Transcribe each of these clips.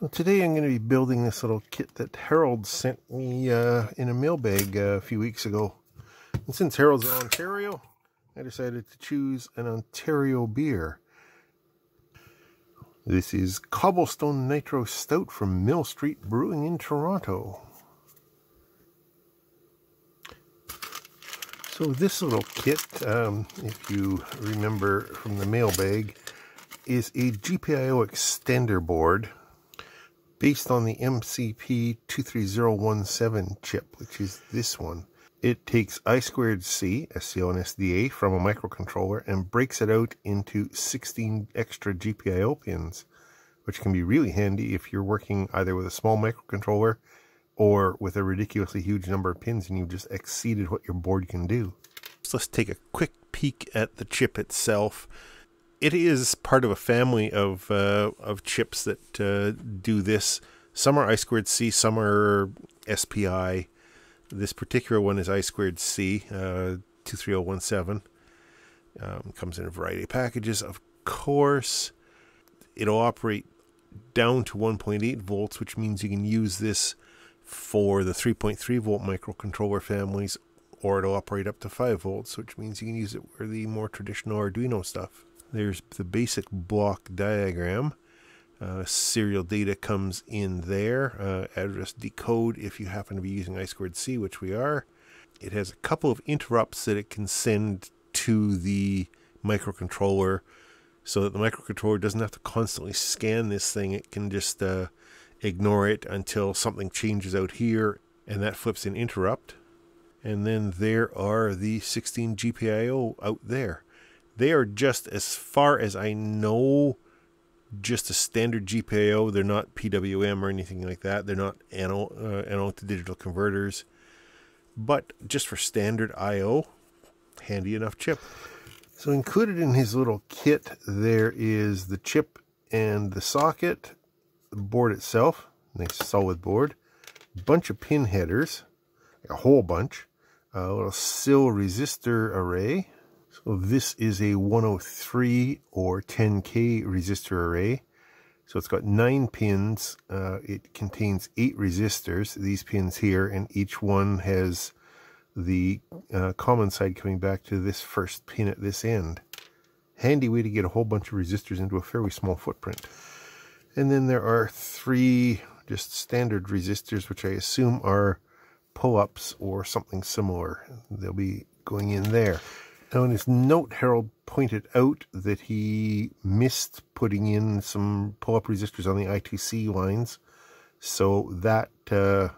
So today I'm going to be building this little kit that Harold sent me uh, in a mailbag uh, a few weeks ago. And since Harold's in Ontario, I decided to choose an Ontario beer. This is Cobblestone Nitro Stout from Mill Street Brewing in Toronto. So this little kit, um, if you remember from the mailbag, is a GPIO extender board based on the MCP 23017 chip, which is this one. It takes I squared C, SCL and SDA, from a microcontroller and breaks it out into 16 extra GPIO pins, which can be really handy if you're working either with a small microcontroller or with a ridiculously huge number of pins and you've just exceeded what your board can do. So let's take a quick peek at the chip itself it is part of a family of uh, of chips that uh, do this. Some are I squared C, some are SPI. This particular one is I squared C, uh, 23017. Um, comes in a variety of packages. Of course, it'll operate down to 1.8 volts, which means you can use this for the 3.3 volt microcontroller families, or it'll operate up to 5 volts, which means you can use it for the more traditional Arduino stuff. There's the basic block diagram. Uh, serial data comes in there. Uh, address decode if you happen to be using I squared C, which we are. It has a couple of interrupts that it can send to the microcontroller so that the microcontroller doesn't have to constantly scan this thing. It can just uh, ignore it until something changes out here and that flips an interrupt. And then there are the 16 GPIO out there. They are just, as far as I know, just a standard GPIO. They're not PWM or anything like that. They're not analog, uh, analog to digital converters. But just for standard I/O, handy enough chip. So included in his little kit, there is the chip and the socket, the board itself, nice solid board, bunch of pin headers, a whole bunch, a little SIL resistor array, so this is a 103 or 10K resistor array. So it's got nine pins. Uh, it contains eight resistors, these pins here, and each one has the uh, common side coming back to this first pin at this end. Handy way to get a whole bunch of resistors into a fairly small footprint. And then there are three just standard resistors, which I assume are pull-ups or something similar. They'll be going in there. Now, in his note, Harold pointed out that he missed putting in some pull-up resistors on the I2C lines. So that uh,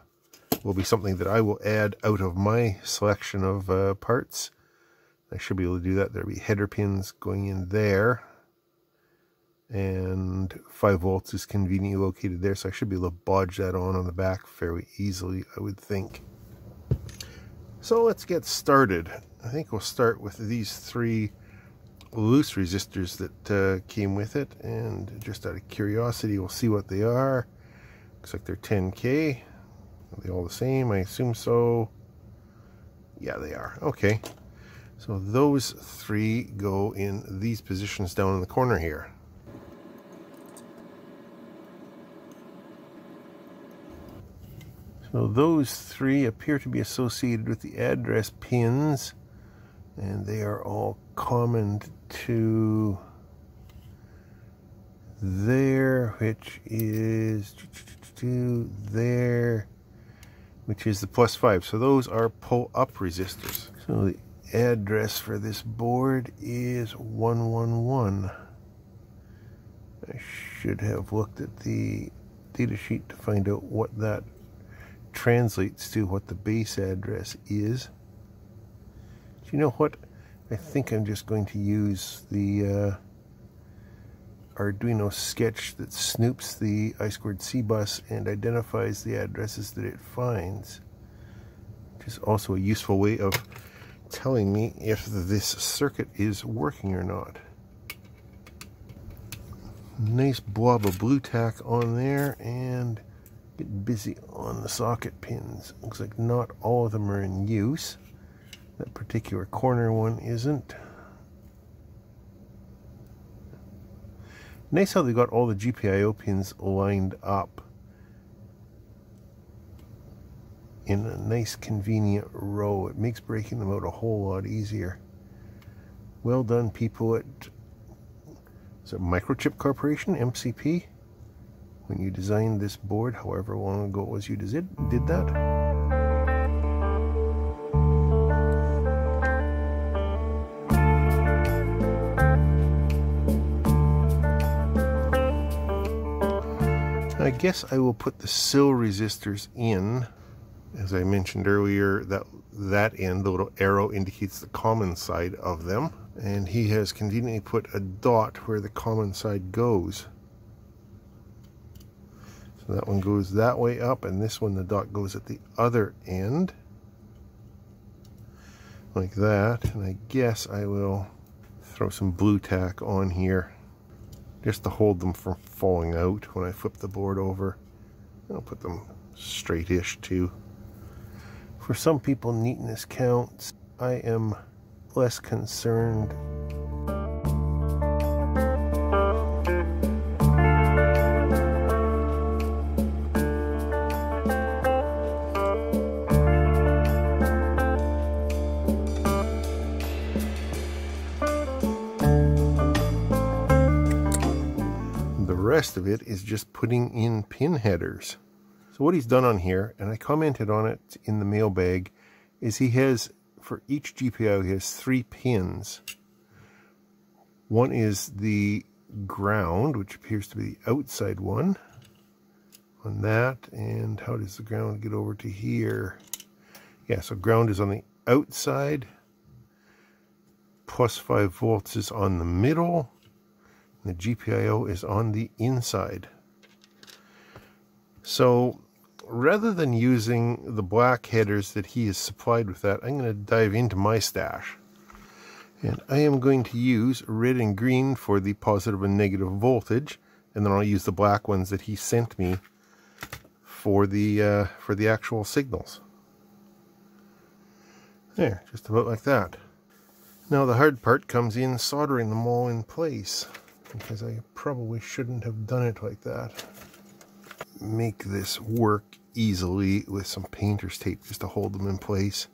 will be something that I will add out of my selection of uh, parts. I should be able to do that. There'll be header pins going in there. And 5 volts is conveniently located there, so I should be able to bodge that on on the back fairly easily, I would think. So let's get started. I think we'll start with these three loose resistors that uh, came with it. And just out of curiosity we'll see what they are. Looks like they're 10k are they all the same? I assume so. Yeah they are. Okay. So those three go in these positions down in the corner here. So those three appear to be associated with the address pins and they are all common to there, which is to there, which is the plus five. So those are pull up resistors. So the address for this board is 111. I should have looked at the data sheet to find out what that translates to, what the base address is you know what? I think I'm just going to use the uh, Arduino sketch that snoops the I squared C bus and identifies the addresses that it finds. Which is also a useful way of telling me if this circuit is working or not. Nice blob of Blu-Tack on there and get busy on the socket pins. Looks like not all of them are in use. That particular corner one isn't. Nice how they got all the GPIO pins lined up in a nice convenient row. It makes breaking them out a whole lot easier. Well done people at is it Microchip Corporation, MCP? When you designed this board, however long ago it was you did, did that. I guess I will put the SIL resistors in. As I mentioned earlier, that that end, the little arrow indicates the common side of them. And he has conveniently put a dot where the common side goes. So that one goes that way up, and this one, the dot goes at the other end. Like that. And I guess I will throw some Blu-Tack on here just to hold them from falling out when I flip the board over. I'll put them straight-ish too. For some people, neatness counts. I am less concerned rest of it is just putting in pin headers. So what he's done on here, and I commented on it in the mailbag, is he has, for each GPIO, he has three pins. One is the ground, which appears to be the outside one on that. And how does the ground get over to here? Yeah, so ground is on the outside. Plus 5 volts is on the middle. The GPIO is on the inside. So rather than using the black headers that he has supplied with that, I'm going to dive into my stash. And I am going to use red and green for the positive and negative voltage, and then I'll use the black ones that he sent me for the uh, for the actual signals. There, just about like that. Now the hard part comes in soldering them all in place because I probably shouldn't have done it like that. Make this work easily with some painter's tape just to hold them in place.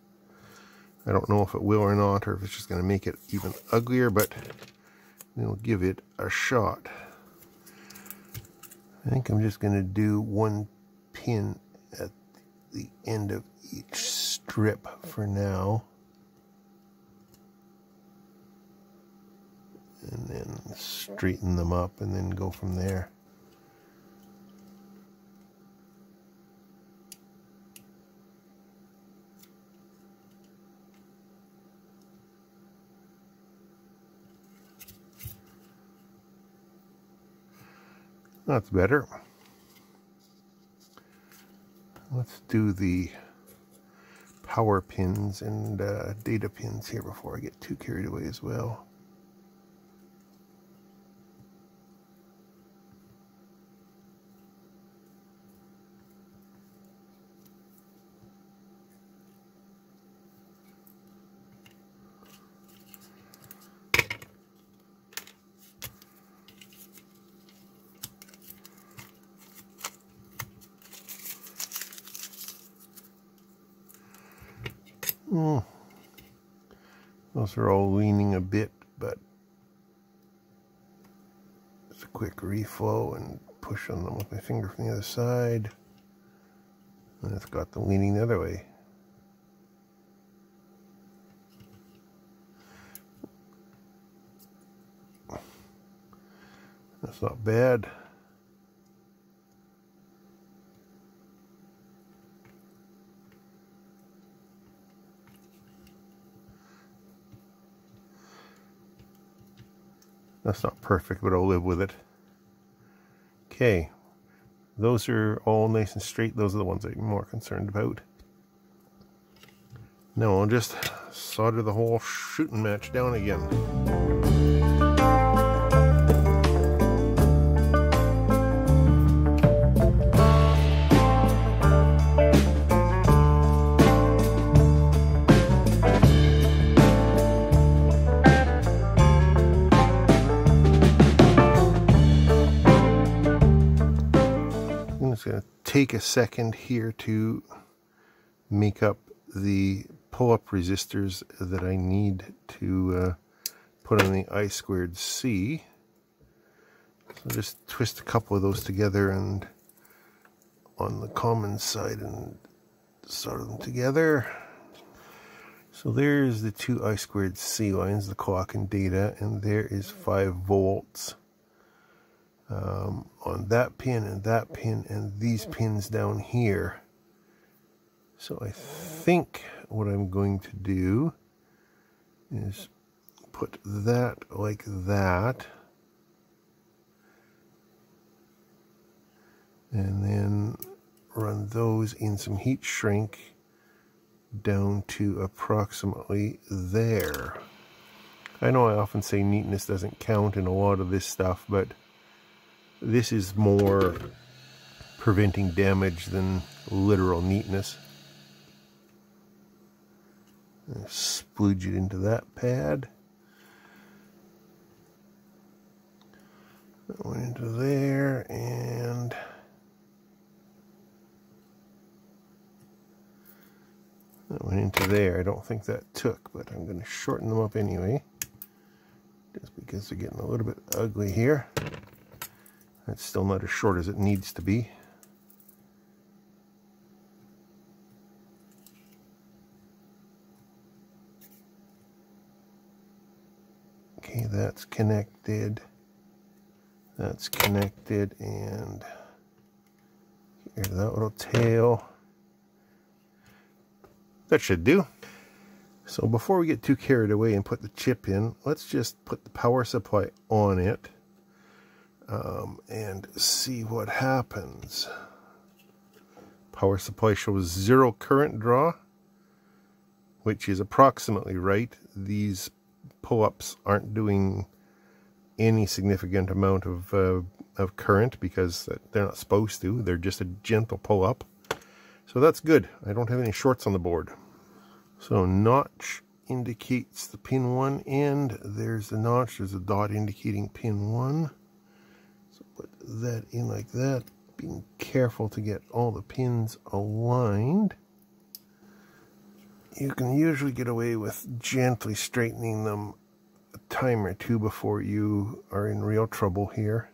I don't know if it will or not, or if it's just going to make it even uglier, but we'll give it a shot. I think I'm just going to do one pin at the end of each strip for now. and then straighten them up and then go from there. That's better. Let's do the power pins and uh, data pins here before I get too carried away as well. Mm. Those are all leaning a bit, but it's a quick reflow and push on them with my finger from the other side. And it's got them leaning the other way. That's not bad. That's not perfect, but I'll live with it. Okay. Those are all nice and straight. Those are the ones I'm more concerned about. Now I'll just solder the whole shooting match down again. Take a second here to make up the pull-up resistors that I need to uh, put on the I squared C. So just twist a couple of those together and on the common side and solder them together. So there's the two I squared C lines, the clock and data, and there is 5 volts um, on that pin and that pin and these pins down here. So I think what I'm going to do is put that like that. And then run those in some heat shrink down to approximately there. I know I often say neatness doesn't count in a lot of this stuff, but this is more preventing damage than literal neatness. Splooge it into that pad. That went into there and that went into there. I don't think that took, but I'm going to shorten them up anyway. Just because they're getting a little bit ugly here. That's still not as short as it needs to be. Okay, that's connected. That's connected and here's that little tail. That should do. So before we get too carried away and put the chip in, let's just put the power supply on it um, and see what happens. Power supply shows zero current draw, which is approximately right. These pull-ups aren't doing any significant amount of, uh, of current because they're not supposed to. They're just a gentle pull-up. So that's good. I don't have any shorts on the board. So notch indicates the pin 1 end. There's the notch. There's a dot indicating pin 1 put that in like that, being careful to get all the pins aligned. You can usually get away with gently straightening them a time or two before you are in real trouble here.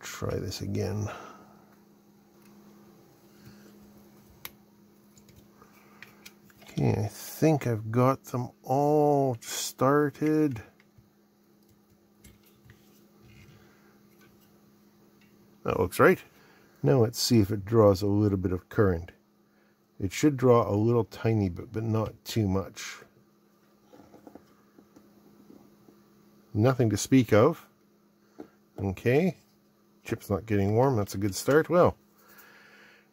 Try this again. Okay, I think I've got them all started. That looks right. Now let's see if it draws a little bit of current. It should draw a little tiny bit, but not too much. Nothing to speak of. Okay. Chip's not getting warm. That's a good start. Well,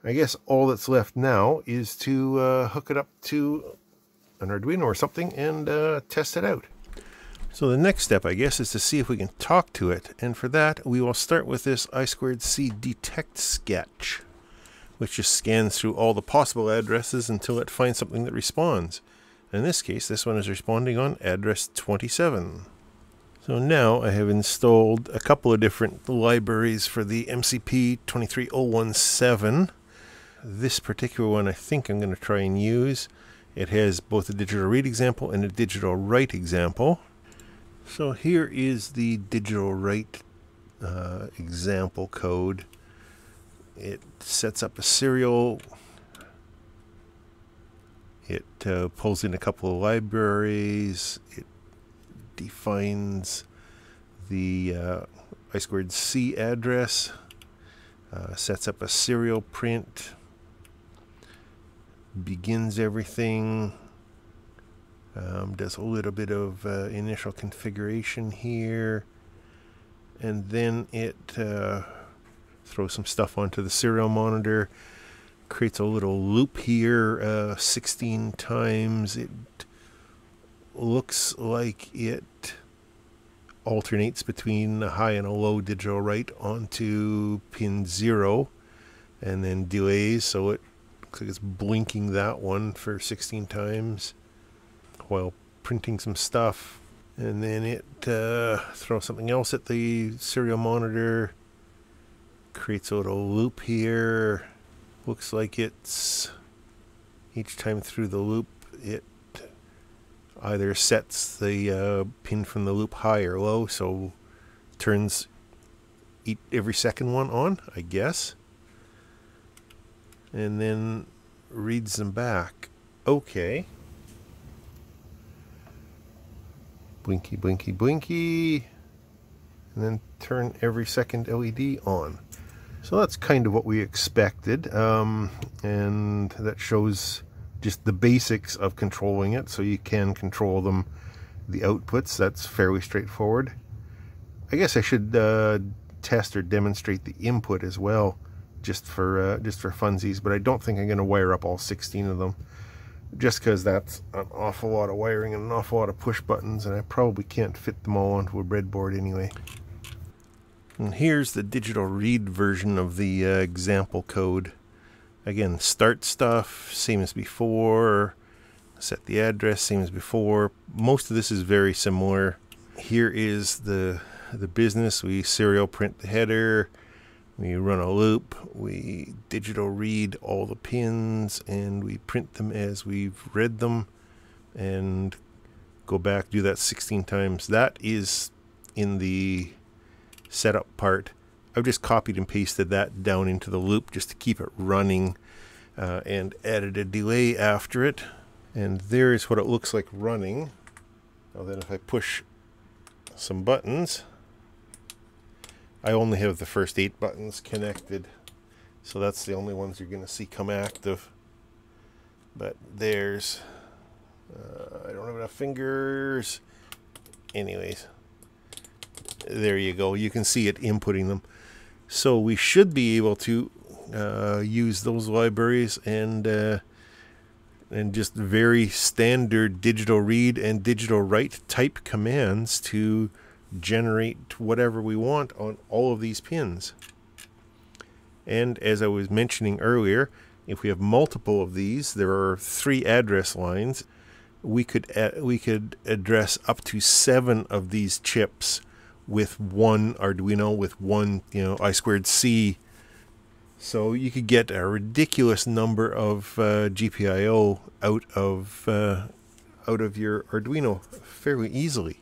I guess all that's left now is to uh, hook it up to an Arduino or something and uh, test it out. So the next step, I guess, is to see if we can talk to it. And for that, we will start with this I squared C detect sketch, which just scans through all the possible addresses until it finds something that responds. In this case, this one is responding on address 27. So now I have installed a couple of different libraries for the MCP 23017. This particular one I think I'm going to try and use. It has both a digital read example and a digital write example. So here is the digital write uh, example code. It sets up a serial. It uh, pulls in a couple of libraries. It defines the uh, I squared C address. Uh, sets up a serial print. Begins everything um, does a little bit of uh, initial configuration here. And then it uh, throws some stuff onto the serial monitor. Creates a little loop here uh, 16 times. It looks like it alternates between a high and a low digital write onto pin 0 and then delays so it looks like it's blinking that one for 16 times while printing some stuff and then it uh, throws something else at the serial monitor creates a little loop here. Looks like it's each time through the loop, it either sets the uh, pin from the loop high or low, so turns each, every second one on, I guess. And then reads them back. Okay. Blinky, blinky, blinky. And then turn every second LED on. So that's kind of what we expected. Um, and that shows just the basics of controlling it. So you can control them, the outputs. That's fairly straightforward. I guess I should uh, test or demonstrate the input as well, just for uh, just for funsies. But I don't think I'm going to wire up all 16 of them, just because that's an awful lot of wiring and an awful lot of push buttons, and I probably can't fit them all onto a breadboard anyway. And here's the digital read version of the uh, example code. Again, start stuff, same as before. Set the address, same as before. Most of this is very similar. Here is the the business. We serial print the header. We run a loop. We digital read all the pins and we print them as we've read them and go back, do that 16 times. That is in the setup part. I've just copied and pasted that down into the loop just to keep it running uh, and added a delay after it. And there is what it looks like running. Now then if I push some buttons, I only have the first eight buttons connected. So that's the only ones you're going to see come active. But there's, uh, I don't have enough fingers. Anyways, there you go. You can see it inputting them. So we should be able to uh, use those libraries and uh, and just very standard digital read and digital write type commands to generate whatever we want on all of these pins. And as I was mentioning earlier, if we have multiple of these, there are three address lines. We could we could address up to seven of these chips with one Arduino with one, you know, I squared C. So you could get a ridiculous number of uh, GPIO out of uh, out of your Arduino fairly easily.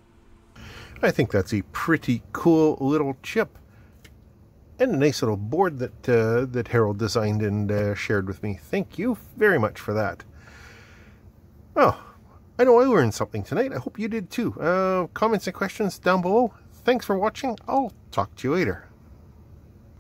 I think that's a pretty cool little chip and a nice little board that uh, that Harold designed and uh, shared with me. Thank you very much for that. Oh, I know I learned something tonight. I hope you did too. Uh, comments and questions down below. Thanks for watching. I'll talk to you later.